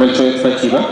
Большое спасибо.